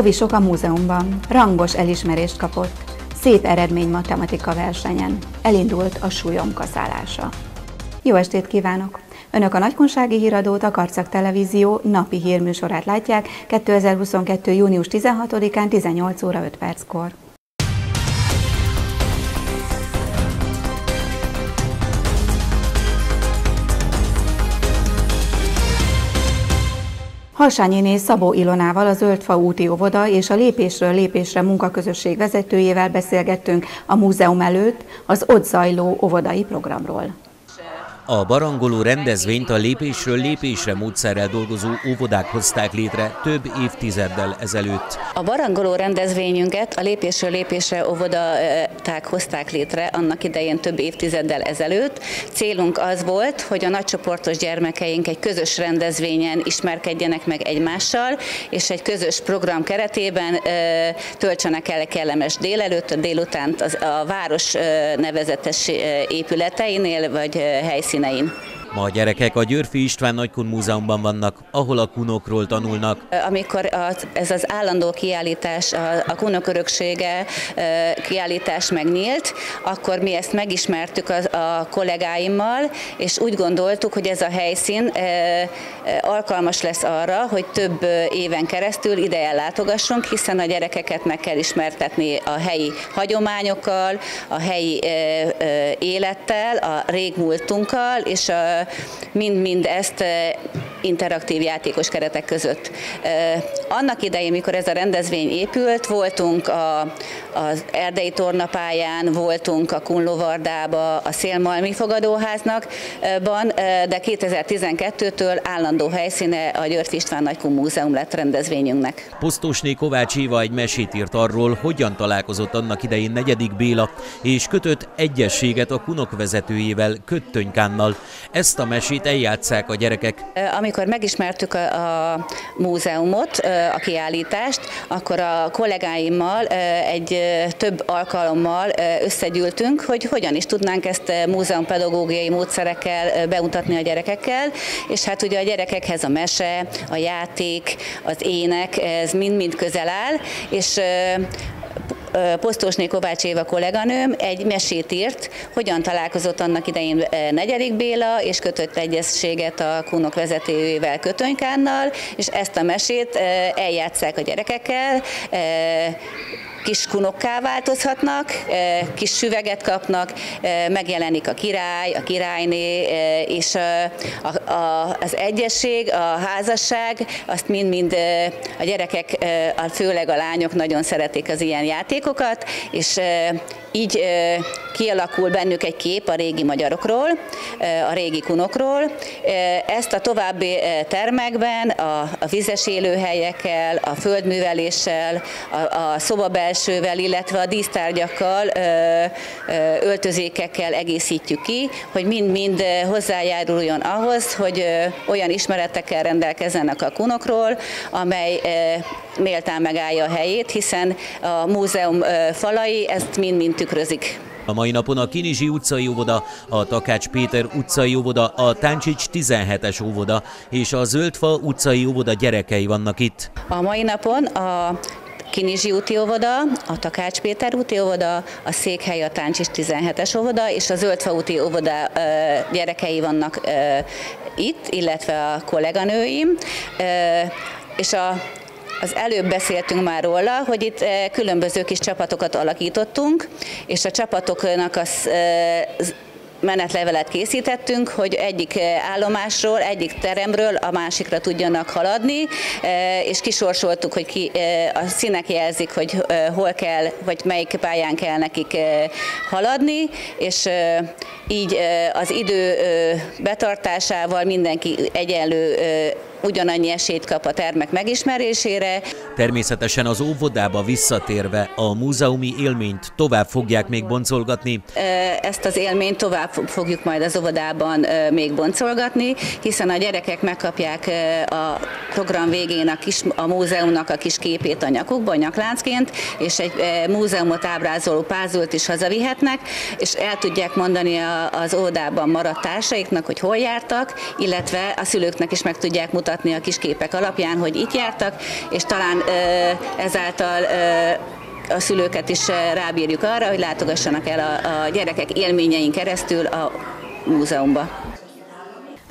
Ovisok a múzeumban. Rangos elismerést kapott. Szép eredmény matematika versenyen. Elindult a súlyomkaszálása. Jó estét kívánok! Önök a Nagykonsági Híradót, a Karcak Televízió napi hírműsorát látják 2022. június 16-án 18 óra 5 perckor. Halsányiné Szabó Ilonával, a Zöldfa úti óvoda és a Lépésről Lépésre munkaközösség vezetőjével beszélgettünk a múzeum előtt az ott zajló óvodai programról. A barangoló rendezvényt a lépésről lépésre módszerrel dolgozó óvodák hozták létre több évtizeddel ezelőtt. A barangoló rendezvényünket a lépésről lépésre óvodák hozták létre annak idején több évtizeddel ezelőtt. Célunk az volt, hogy a nagycsoportos gyermekeink egy közös rendezvényen ismerkedjenek meg egymással, és egy közös program keretében töltsenek el kellemes délelőtt, délutánt a város nevezetes épületeinél vagy helyszínen 1989 Ma a gyerekek a Györfi István Nagykun Múzeumban vannak, ahol a kunokról tanulnak. Amikor az, ez az állandó kiállítás, a, a kunok öröksége kiállítás megnyílt, akkor mi ezt megismertük a, a kollégáimmal, és úgy gondoltuk, hogy ez a helyszín alkalmas lesz arra, hogy több éven keresztül ide ellátogassunk, hiszen a gyerekeket meg kell ismertetni a helyi hagyományokkal, a helyi élettel, a régmúltunkkal, és a mind-mind ezt interaktív játékos keretek között. Annak idején, mikor ez a rendezvény épült, voltunk a, az Erdei Tornapályán, voltunk a Kunlovardába, a Szélmalmi fogadóháznak, de 2012-től állandó helyszíne a György István Nagykun Múzeum lett rendezvényünknek. Posztosné Kovács Éva egy mesét írt arról, hogyan találkozott annak idején negyedik Béla, és kötött egyességet a kunok vezetőjével, Köttönykánnal. Ezt a mesét eljátszák a gyerekek. Amikor megismertük a, a múzeumot, a kiállítást, akkor a kollégáimmal egy több alkalommal összegyűltünk, hogy hogyan is tudnánk ezt múzeumpedagógiai módszerekkel bemutatni a gyerekekkel, és hát ugye a gyerekekhez a mese, a játék, az ének, ez mind-mind közel áll, és Posztósné Kovács Éva kolléganőm egy mesét írt, hogyan találkozott annak idején negyedik Béla, és kötött egyességet a kunok vezetőjével Kötönykánnal, és ezt a mesét eljátszák a gyerekekkel, kis kunokká változhatnak, kis süveget kapnak, megjelenik a király, a királyné, és az egyesség, a házasság, azt mind-mind a gyerekek, főleg a lányok nagyon szeretik az ilyen játékokat, és így kialakul bennük egy kép a régi magyarokról, a régi kunokról. Ezt a további termekben a, vizes élőhelyekkel, a földműveléssel, a szobabelsővel, illetve a dísztárgyakkal, öltözékekkel egészítjük ki, hogy mind-mind hozzájáruljon ahhoz, hogy olyan ismeretekkel rendelkezzenek a kunokról, amely méltán megállja a helyét, hiszen a múzeum falai ezt mind-mind tükrözik. A mai napon a Kinizsi utcai óvoda, a Takács Péter utcai óvoda, a Táncsics 17-es óvoda és a Zöldfa utcai óvoda gyerekei vannak itt. A mai napon a Kinizsi úti óvoda, a Takács Péter úti óvoda, a Székhely, a Táncsis 17-es óvoda és a Zöldfa úti óvoda gyerekei vannak itt, illetve a kolléganőim. És a az előbb beszéltünk már róla, hogy itt különböző kis csapatokat alakítottunk, és a csapatoknak az menetlevelet készítettünk, hogy egyik eh, állomásról, egyik teremről a másikra tudjanak haladni, eh, és kisorsoltuk, hogy ki, eh, a színek jelzik, hogy hol kell, vagy melyik pályán kell nekik haladni, és így az idő betartásával mindenki egyenlő ugyanannyi esélyt kap a termek megismerésére. Természetesen az óvodába visszatérve a múzeumi élményt tovább fogják még boncolgatni. Ezt az élményt tovább fogjuk majd az óvodában még boncolgatni, hiszen a gyerekek megkapják a program végén a, kis, a múzeumnak a kis képét a nyakukban, nyakláncként, és egy múzeumot ábrázoló pázult is hazavihetnek, és el tudják mondani az óvodában maradt társaiknak, hogy hol jártak, illetve a szülőknek is meg tudják mutatni a kis képek alapján, hogy itt jártak, és talán ezáltal a szülőket is rábírjuk arra, hogy látogassanak el a, a gyerekek élményein keresztül a múzeumba.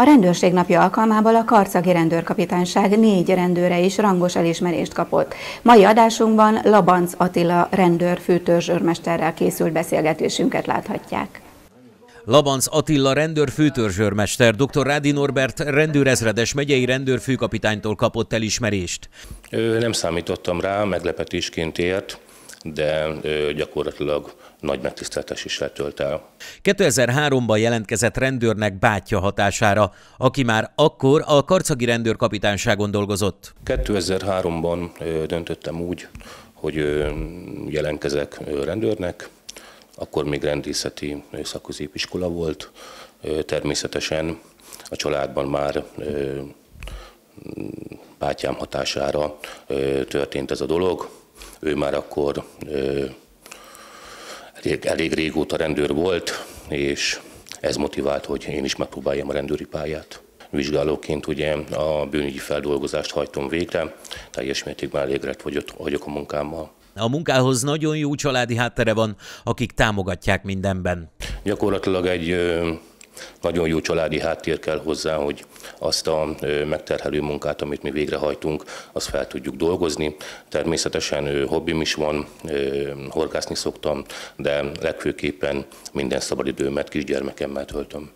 A rendőrség napja alkalmából a Karcagi Rendőrkapitányság négy rendőre is rangos elismerést kapott. Mai adásunkban Labanc Attila rendőr főtörzsőrmesterrel készült beszélgetésünket láthatják. Labanc Attila rendőr főtörzsőrmester, dr. Rádi Norbert rendőrezredes megyei rendőrfőkapitánytól kapott elismerést. Nem számítottam rá, meglepetésként ért de gyakorlatilag nagy megtiszteltetés is letölt el. 2003-ban jelentkezett rendőrnek bátyja hatására, aki már akkor a Karcagi rendőrkapitányságon dolgozott. 2003-ban döntöttem úgy, hogy jelentkezek rendőrnek, akkor még rendészeti szakközépiskola volt. Természetesen a családban már bátyám hatására történt ez a dolog. Ő már akkor elég, elég régóta rendőr volt, és ez motivált, hogy én is megpróbáljam a rendőri pályát. Vizsgálóként ugye a bűnügyi feldolgozást hajtom végre, teljes mértékben elégedett vagyok a munkámmal. A munkához nagyon jó családi háttere van, akik támogatják mindenben. Gyakorlatilag egy nagyon jó családi háttér kell hozzá, hogy azt a megterhelő munkát, amit mi végrehajtunk, azt fel tudjuk dolgozni. Természetesen hobbim is van, horgászni szoktam, de legfőképpen minden szabadidőmet kisgyermekemmel töltöm.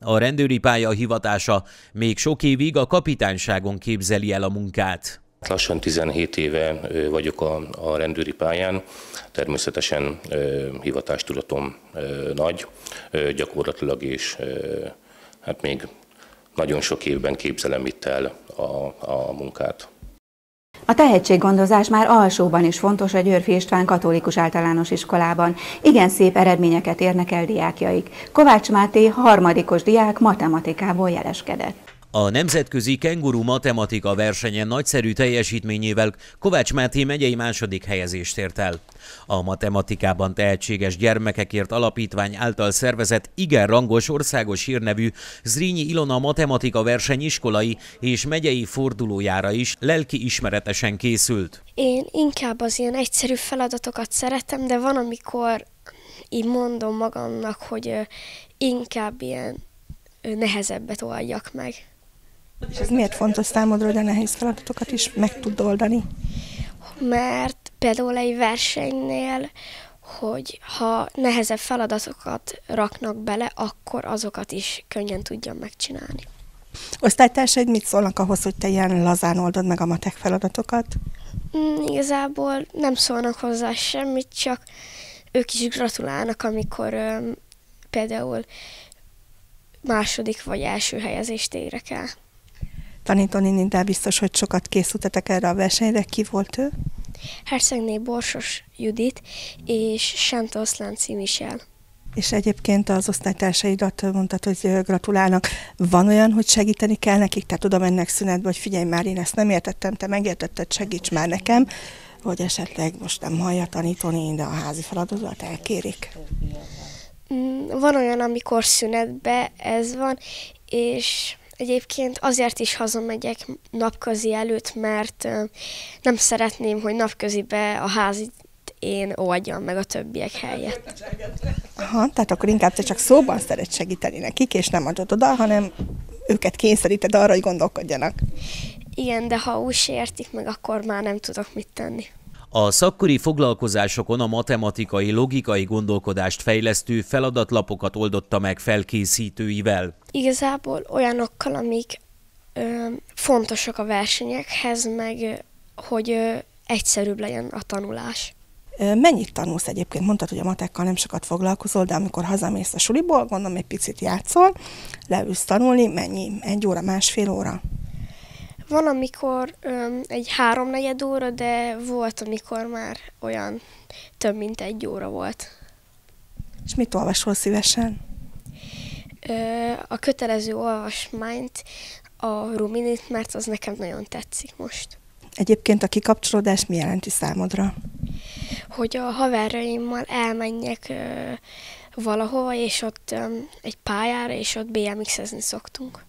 A rendőri pálya hivatása még sok évig a kapitányságon képzeli el a munkát. Lassan 17 éve vagyok a, a rendőri pályán, természetesen hivatástudatom nagy, gyakorlatilag és hát még nagyon sok évben képzelem itt el a, a munkát. A tehetséggondozás már alsóban is fontos a Györfi István katolikus általános iskolában. Igen szép eredményeket érnek el diákjaik. Kovács Máté harmadikos diák matematikából jeleskedett. A Nemzetközi Kenguru Matematika versenyen nagyszerű teljesítményével Kovács Máté megyei második helyezést ért el. A matematikában tehetséges gyermekekért alapítvány által szervezett igen rangos országos hírnevű Zrínyi Ilona Matematika verseny iskolai és megyei fordulójára is lelki ismeretesen készült. Én inkább az ilyen egyszerű feladatokat szeretem, de van, amikor így mondom magamnak, hogy inkább ilyen nehezebbet oldjak meg. És ez miért fontos számodra, hogy a nehéz feladatokat is meg tud oldani? Mert például egy versenynél, hogy ha nehezebb feladatokat raknak bele, akkor azokat is könnyen tudjam megcsinálni. Osztálytársaid mit szólnak ahhoz, hogy te ilyen lazán oldod meg a matek feladatokat? Mm, igazából nem szólnak hozzá semmit, csak ők is gratulálnak, amikor ö, például második vagy első helyezést érek el. Tanító Nintel biztos, hogy sokat készültetek erre a versenyre. Ki volt ő? Hercegné Borsos Judit és Santos Lánci Michel. És egyébként az osztálytársaidat mondtad, hogy gratulálnak. Van olyan, hogy segíteni kell nekik? Tehát tudom ennek szünetben, hogy figyelj már, én ezt nem értettem, te megértetted, segíts már nekem, hogy esetleg most nem hallja tanítani, de a házi feladatot elkérik. Mm, van olyan, amikor szünetbe ez van, és Egyébként azért is hazamegyek napközi előtt, mert nem szeretném, hogy napközibe a házit én oldjam meg a többiek helyett. Aha, tehát akkor inkább te csak szóban szeret segíteni nekik, és nem adod oda, hanem őket kényszeríted arra, hogy gondolkodjanak. Igen, de ha úgy értik meg, akkor már nem tudok mit tenni. A szakkori foglalkozásokon a matematikai, logikai gondolkodást fejlesztő feladatlapokat oldotta meg felkészítőivel. Igazából olyanokkal, amik ö, fontosak a versenyekhez, meg hogy ö, egyszerűbb legyen a tanulás. Mennyit tanulsz egyébként? Mondtad, hogy a matekkal nem sokat foglalkozol, de amikor hazamész a suliból, gondolom egy picit játszol, leülsz tanulni, mennyi? Egy óra, másfél óra? Van, amikor öm, egy háromnegyed óra, de volt, amikor már olyan több, mint egy óra volt. És mit olvasol szívesen? Ö, a kötelező olvasmányt, a Ruminit, mert az nekem nagyon tetszik most. Egyébként a kikapcsolódás mi jelenti számodra? Hogy a haverjaimmal elmenjek ö, valahova, és ott ö, egy pályára, és ott BMX-ezni szoktunk.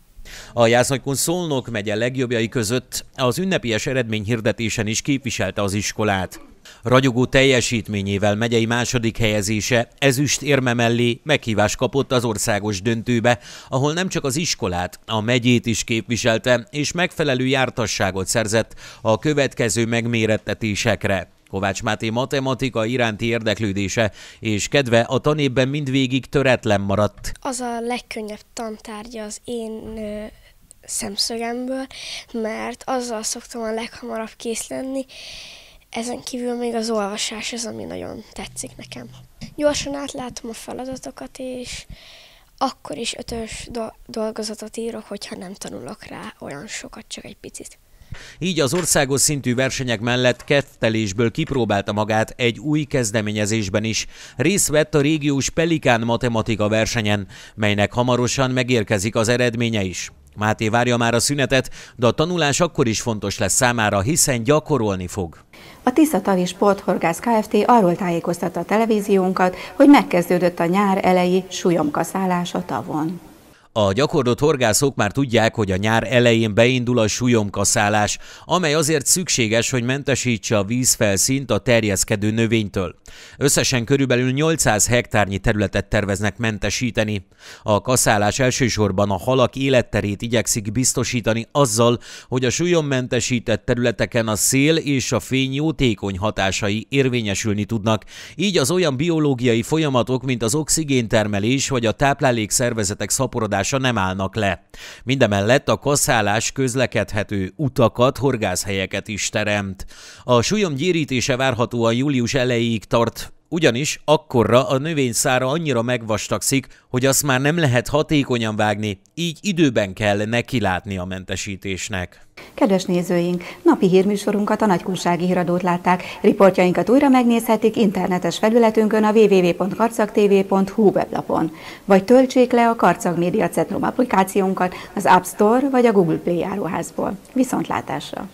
A Jásznagykun Szolnok megye legjobbjai között az ünnepies eredményhirdetésen is képviselte az iskolát. Ragyogó teljesítményével megyei második helyezése ezüst érme mellé meghívás kapott az országos döntőbe, ahol nem csak az iskolát, a megyét is képviselte, és megfelelő jártasságot szerzett a következő megmérettetésekre. Kovács Máté matematika iránti érdeklődése és kedve a tanévben mindvégig töretlen maradt. Az a legkönnyebb tantárgya az én ö, szemszögemből, mert azzal szoktam a leghamarabb kész lenni, ezen kívül még az olvasás az, ami nagyon tetszik nekem. Gyorsan átlátom a feladatokat, és akkor is ötös do- dolgozatot írok, hogyha nem tanulok rá olyan sokat, csak egy picit. Így az országos szintű versenyek mellett kettelésből kipróbálta magát egy új kezdeményezésben is. Részt vett a régiós Pelikán matematika versenyen, melynek hamarosan megérkezik az eredménye is. Máté várja már a szünetet, de a tanulás akkor is fontos lesz számára, hiszen gyakorolni fog. A Tisza Tavi Sporthorgász Kft. arról tájékoztatta a televíziónkat, hogy megkezdődött a nyár elejé súlyomkaszálás a tavon. A gyakorlott horgászok már tudják, hogy a nyár elején beindul a súlyomkaszálás, amely azért szükséges, hogy mentesítse a vízfelszínt a terjeszkedő növénytől. Összesen körülbelül 800 hektárnyi területet terveznek mentesíteni. A kaszálás elsősorban a halak életterét igyekszik biztosítani azzal, hogy a súlyommentesített területeken a szél és a fény jótékony hatásai érvényesülni tudnak, így az olyan biológiai folyamatok, mint az oxigéntermelés vagy a táplálékszervezetek szaporodása forrása nem állnak le. Mindemellett a kaszálás közlekedhető utakat, horgászhelyeket is teremt. A súlyom gyérítése várhatóan július elejéig tart, ugyanis akkorra a növényszára annyira megvastagszik, hogy azt már nem lehet hatékonyan vágni, így időben kell nekilátni a mentesítésnek. Kedves nézőink, napi hírműsorunkat a Nagykunsági Híradót látták. Riportjainkat újra megnézhetik internetes felületünkön a www.karcagtv.hu weblapon, vagy töltsék le a Karcag Média Centrum applikációnkat az App Store vagy a Google Play járóházból. Viszontlátásra!